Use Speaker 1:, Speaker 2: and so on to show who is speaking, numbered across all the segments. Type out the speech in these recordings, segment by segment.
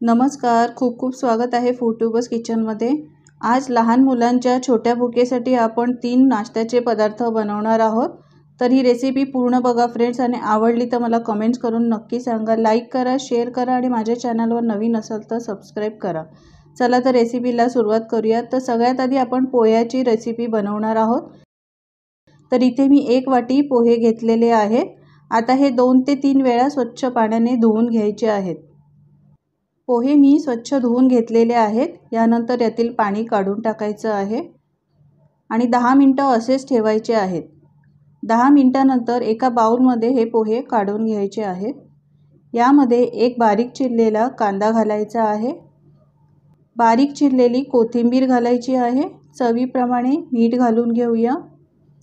Speaker 1: नमस्कार खूप खूप स्वागत आहे फूटूबस किचनमध्ये आज लहान मुलांच्या छोट्या भुकेसाठी आपण तीन नाश्त्याचे पदार्थ बनवणार आहोत. तर ही रेसिपी पूर्ण बघा फ्रेंड्स आणि आवडली तर मला कमेंट्स करून नक्की सांगा. लाईक करा शेअर करा आणि माझ्या चॅनलवर नवीन असाल तर सबस्क्राईब करा. चला तर रेसिपीला सुरुवात करूया. तर सगळ्यात आधी आपण पोह्याची रेसिपी बनवणार आहोत. तर इथे मी एक वाटी पोहे घेतलेले आहेत. आता हे दोन ते तीन वेळा स्वच्छ पाण्याने धुवून घ्यायचे आहेत. पोहे मी स्वच्छ धुवून घेतलेले आहेत. यानंतर यातील पाणी काढून टाकायचं आहे. आणि दहा मिनटं असेच ठेवायचे आहेत. दहा मिनटानंतर एका बाऊलमध्ये हे पोहे काढून घ्यायचे आहेत. यामध्ये एक बारीक चिरलेला कांदा घालायचा आहे. बारीक चिरलेली कोथिंबीर घालायची आहे. चवीप्रमाणे मीठ घालून घेऊया.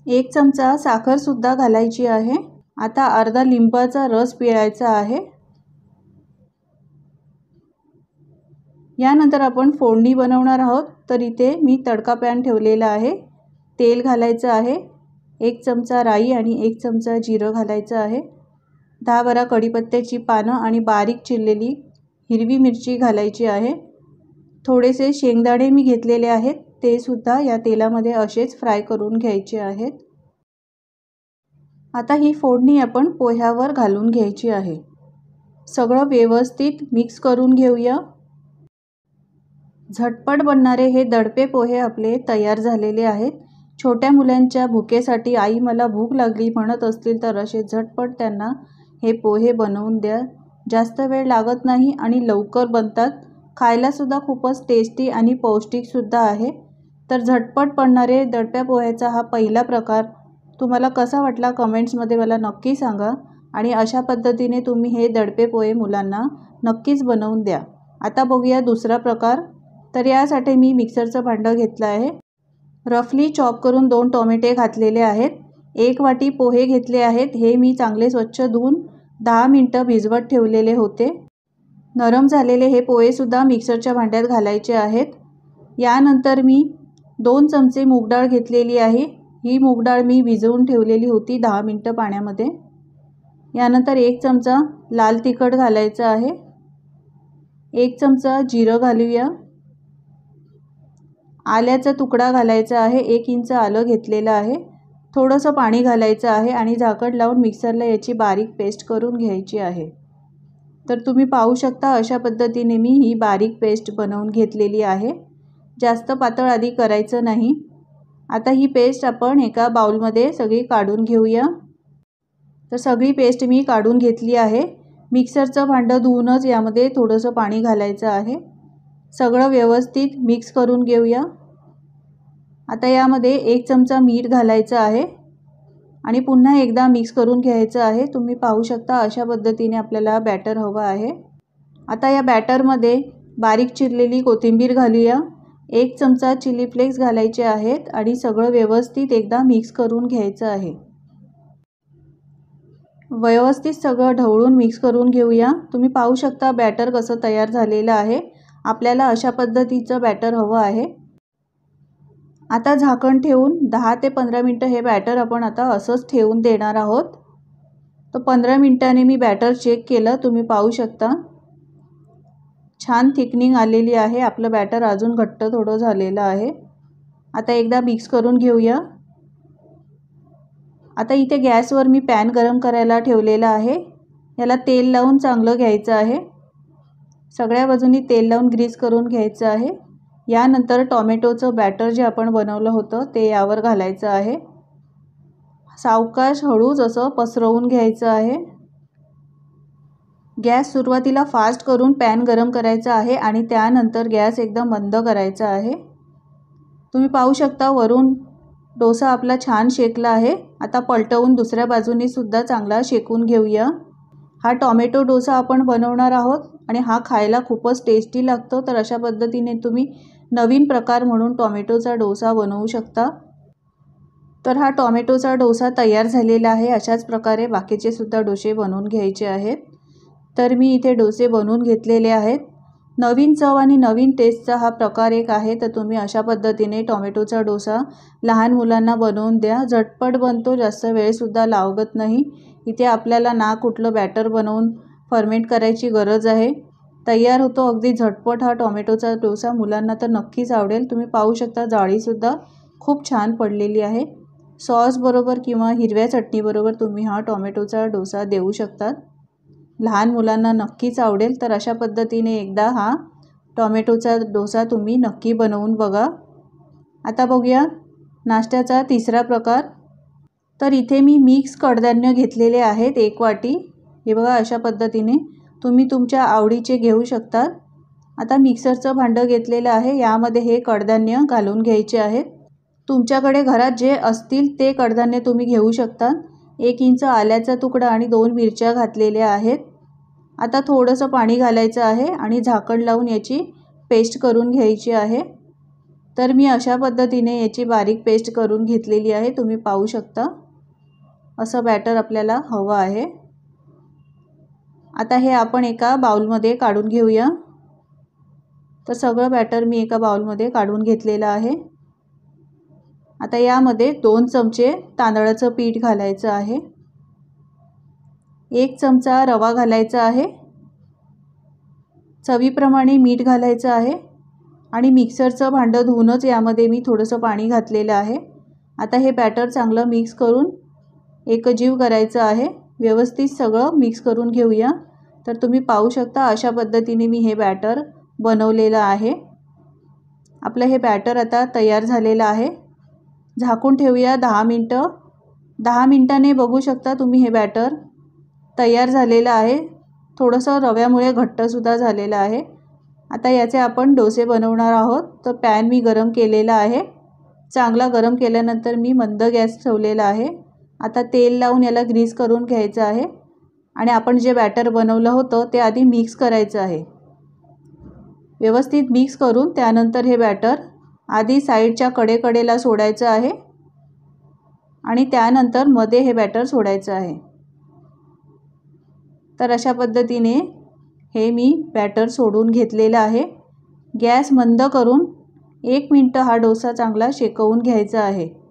Speaker 1: एक चमचा साखरसुद्धा घालायची आहे. आता अर्धा लिंबाचा रस पिळायचा आहे. यानंतर आपण फोडणी बनवणार आहोत. तर इथे मी तडका पॅन ठेवलेला आहे. तेल घालायचं आहे. एक चमचा राई आणि एक चमचा जिरं घालायचं आहे. दहा बारा कढीपत्त्याची पानं आणि बारीक चिरलेली हिरवी मिरची घालायची आहे. थोडेसे शेंगदाणे मी घेतलेले आहेत. ते सुद्धा या तेलामध्ये असेच फ्राय करून घ्यायचे आहेत. आता ही फोडणी आपण पोह्यावर घालून घ्यायची आहे. सगळं व्यवस्थित मिक्स करून घेऊया. झटपट बनणारे हे दडपे पोहे आपले तयार झालेले आहेत. छोट्या मुलांच्या भुकेसाठी आई मला भूक लागली म्हणत असतील तर असे झटपट त्यांना हे पोहे बनवून द्या. जास्त वेळ लागत नाही आणि लवकर बनतात. खायलासुद्धा खूपच टेस्टी आणि पौष्टिकसुद्धा आहे. तर झटपट बनणारे दडप्या पोह्याचा हा पहिला प्रकार तुम्हाला कसा वाटला कमेंट्समध्ये मला नक्की सांगा आणि अशा पद्धतीने तुम्ही हे दडपे पोहे मुलांना नक्कीच बनवून द्या. आता बघूया दुसरा प्रकार. तर यासाठी मी मिक्सरचं भांडं घेतलं आहे. रफली चॉप करून दोन टोमॅटे घातलेले आहेत. एक वाटी पोहे घेतले आहेत. हे मी चांगले स्वच्छ धुवून दहा मिनटं भिजवत ठेवलेले होते. नरम झालेले हे पोहेसुद्धा मिक्सरच्या भांड्यात घालायचे आहेत. यानंतर मी दोन चमचे मूगडाळ घेतलेली आहे. ही मूगडाळ मी भिजवून ठेवलेली होती दहा मिनटं पाण्यामध्ये. यानंतर एक चमचा लाल तिखट घालायचं आहे. एक चमचा जिरं घालूया. आल्याचा तुकडा घालायचा आहे एक इंच आलं घेतलेलं आहे. थोडंसं पाणी घालायचं आहे आणि झाकण लावून मिक्सरला याची बारीक पेस्ट करून घ्यायची आहे. तर तुम्ही पाहू शकता अशा पद्धतीने मी ही बारीक पेस्ट बनवून घेतलेली आहे. जास्त पातळ आधी करायचं नाही. आता ही पेस्ट आपण एका बाउलमध्ये सगळी काढून घेऊया. तर सगळी पेस्ट मी काढून घेतली आहे. मिक्सरचं भांडं धुवूनच यामध्ये थोडंसं पाणी घालायचं आहे. सगळं व्यवस्थित मिक्स करून घेऊया. आता यामध्ये एक चमचा मीठ घालायचं आहे. आणि पुन्हा एकदा मिक्स करून घ्यायचं आहे. तुम्ही पाहू शकता अशा पद्धतीने आपल्याला बॅटर हवं आहे. आता या बॅटरमध्ये बारीक चिरलेली कोथिंबीर घालूया. एक चमचा चिली फ्लेक्स घालायचे आहेत आणि सगळं व्यवस्थित एकदा मिक्स करून घ्यायचं आहे. व्यवस्थित सगळं ढवळून मिक्स करून घेऊया. तुम्ही पाहू शकता बॅटर कसं तयार झालेलं आहे. आपल्याला अशा पद्धतीचं बॅटर हवं आहे. आता झाकण ठेवून दहा ते पंधरा मिनटं हे बॅटर आपण आता असंच ठेवून देणार आहोत. तर पंधरा मिनटाने मी बॅटर चेक केलं तुम्ही पाहू शकता. छान थिकनिंग आलेली आहे आपलं बॅटर अजून घट्ट थोडं झालेलं आहे. आता एकदा मिक्स करून घेऊया. आता इथे गॅसवर मी पॅन गरम करायला ठेवलेला आहे. याला तेल लावून चांगलं घ्यायचं आहे. सगळ्या बाजूनी तेल लावून ग्रीस करून घ्यायचं आहे. यानंतर टॉमॅटोचं बॅटर जे आपण बनवलं होतं ते यावर घालायचं आहे. सावकाश हळूच असं पसरवून घ्यायचं आहे. गॅस सुरुवातीला फास्ट करून पॅन गरम करायचा आहे आणि त्यानंतर गॅस एकदम बंद करायचा आहे. तुम्ही पाहू शकता वरून डोसा आपला छान शेकला आहे. आता पलटवून दुसऱ्या बाजूनीसुद्धा चांगला शेकून घेऊया. हा टॉमॅटो डोसा आपण बनवणार आहोत आणि हा खायला खूपच टेस्टी लागतो. तर अशा पद्धतीने तुम्ही नवीन प्रकार म्हणून टॉमॅटोचा डोसा बनवू शकता. तर हा टॉमॅटोचा डोसा तयार झालेला आहे. अशाच प्रकारे बाकीचे सुद्धा डोसे बनवून घ्यायचे आहेत. तर मी इथे डोसे बनवून घेतलेले आहेत. नवीन चव आणि नवीन टेस्टचा हा प्रकार एक आहे. तर तुम्ही अशा पद्धतीने टॉमॅटोचा डोसा लहान मुलांना बनवून द्या. झटपट बनतो. जास्त वेळसुद्धा लावगत नाही. इथे आपल्याला ना कुठलं बॅटर बनवून फर्मेंट करायची गरज आहे. तयार होतो अगदी झटपट हा टॉमॅटोचा डोसा. मुलांना तर नक्कीच आवडेल. तुम्ही पाहू शकता जाळीसुद्धा खूप छान पडलेली आहे. सॉसबरोबर किंवा हिरव्या चटणीबरोबर तुम्ही हा टॉमॅटोचा डोसा देऊ शकतात. लहान मुलांना नक्कीच आवडेल. तर अशा पद्धतीने एकदा हा टॉमॅटोचा डोसा तुम्ही नक्की बनवून बघा. आता बघूया नाश्त्याचा तिसरा प्रकार. तर इथे मी मिक्स कडधान्य घेतलेले आहेत एक वाटी. हे बघा अशा पद्धतीने तुम्ही तुमच्या आवडीचे घेऊ शकतात. आता मिक्सरचं भांडं घेतलेलं आहे. यामध्ये हे कडधान्य घालून घ्यायचे आहेत. तुमच्याकडे घरात जे असतील ते कडधान्य तुम्ही घेऊ शकता एक इंच आल्याचा तुकडा आणि दोन मिरच्या घातलेल्या आहेत. आता थोडंसं पाणी घालायचं आहे आणि झाकण लावून याची पेस्ट करून घ्यायची आहे. तर मी अशा पद्धतीने याची बारीक पेस्ट करून घेतलेली आहे. तुम्ही पाहू शकता. असं बॅटर आपल्याला हवं आहे. आता हे आपण एका बाउलमध्ये काढून घेऊया. तर सगळं बॅटर मी एका बाउलमध्ये काढून घेतलेलं आहे. आता यामध्ये दोन चमचे तांदळाचं पीठ घालायचं आहे. एक चमचा रवा घालायचा आहे. चवीप्रमाणे मीठ घालायचं आहे. आणि मिक्सरचं भांडं धुवूनच यामध्ये मी थोडंसं पाणी घातलेलं आहे. आता हे बॅटर चांगलं मिक्स करून एकजीव करायचं आहे. व्यवस्थित सगळं मिक्स करून घेऊया. तर तुम्ही पाहू शकता अशा पद्धतीने मी हे बॅटर बनवलेलं आहे. आपलं हे बॅटर आता तयार झालेलं आहे. झाकून ठेवूया दहा मिनटं. दहा मिनटाने बघू शकता तुम्ही हे बॅटर तयार झालेलं आहे. थोडंसं रव्यामुळे घट्टसुद्धा झालेलं आहे. आता याचे आपण डोसे बनवणार आहोत. तर पॅन मी गरम केलेला आहे. चांगला गरम केल्यानंतर मी मंद गॅस ठेवलेला आहे. आता तेल लावून याला ग्रीस करून घ्यायचं आहे. आणि आपण जे बॅटर बनवलं होतं ते आधी मिक्स करायचं आहे. व्यवस्थित मिक्स करून त्यानंतर हे बॅटर आधी साईडच्या कडेकडेला सोडायचं आहे. आणि त्यानंतरमध्ये हे बॅटर सोडायचं आहे. तर अशा पद्धतीने हे मी बॅटर सोडून घेतलेलं आहे. गॅस मंद करून एक मिनटं हा डोसा चांगला शेकवून घ्यायचा आहे.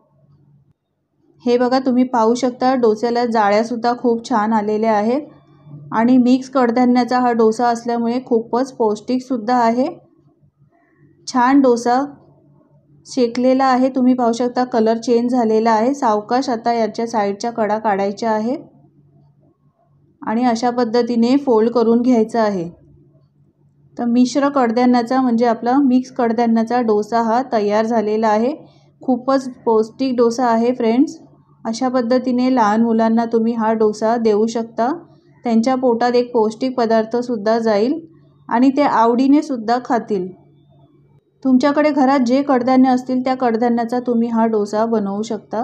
Speaker 1: हे बघा तुम्ही पाहू शकता डोस्याला जाळ्यासुद्धा खूप छान आलेल्या आहेत. आणि मिक्स कडधान्याचा हा डोसा असल्यामुळे खूपच पौष्टिकसुद्धा आहे. छान डोसा शेकलेला आहे. तुम्ही पाहू शकता कलर चेंज झालेला आहे. सावकाश आता याच्या साईडच्या कडा काढायच्या आहेत. आणि अशा पद्धतीने फोल्ड करून घ्यायचं आहे. तर मिश्र कडधान्याचा म्हणजे आपला मिक्स कडधान्याचा डोसा हा तयार झालेला आहे. खूपच पौष्टिक डोसा आहे फ्रेंड्स. अशा पद्धतीने लहान मुलांना तुम्ही हा डोसा देऊ शकता. त्यांच्या पोटात एक पौष्टिक पदार्थसुद्धा जाईल आणि ते आवडीने सुद्धा खातील. तुमच्याकडे घरात जे कडधान्य असतील त्या कडधान्याचा तुम्ही हा डोसा बनवू शकता.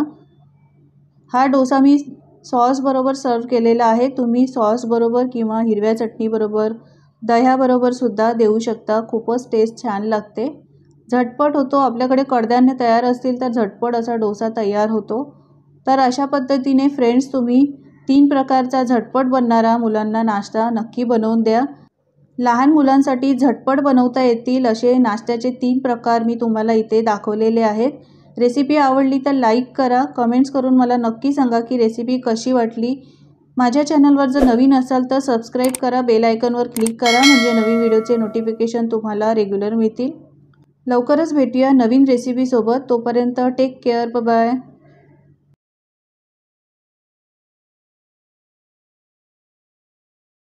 Speaker 1: हा डोसा मी सॉसबरोबर सर्व केलेला आहे. तुम्ही सॉसबरोबर किंवा हिरव्या चटणीबरोबर दह्याबरोबरसुद्धा देऊ शकता. खूपच टेस्ट छान लागते. झटपट होतो. आपल्याकडे कडधान्य तयार असतील तर झटपट असा डोसा तयार होतो. तर अशा पद्धतीने फ्रेंड्स तुम्ही तीन प्रकारचा झटपट बनणारा मुलांना नाश्ता नक्की बनवून द्या. लहान मुलांसाठी झटपट बनवता येतील असे नाश्त्याचे तीन प्रकार मी तुम्हाला इथे दाखवलेले आहेत. रेसिपी आवडली तर लाईक करा. कमेंट्स करून मला नक्की सांगा की रेसिपी कशी वाटली. माझ्या चॅनलवर जर नवीन असाल तर सबस्क्राईब करा. बेल आयकनवर क्लिक करा. म्हणजे नवीन व्हिडिओचे नोटिफिकेशन तुम्हाला रेग्युलर मिळतील. लवकरच भेटूया नवीन रेसिपीसोबत तोपर्यंत टेक केअर बाय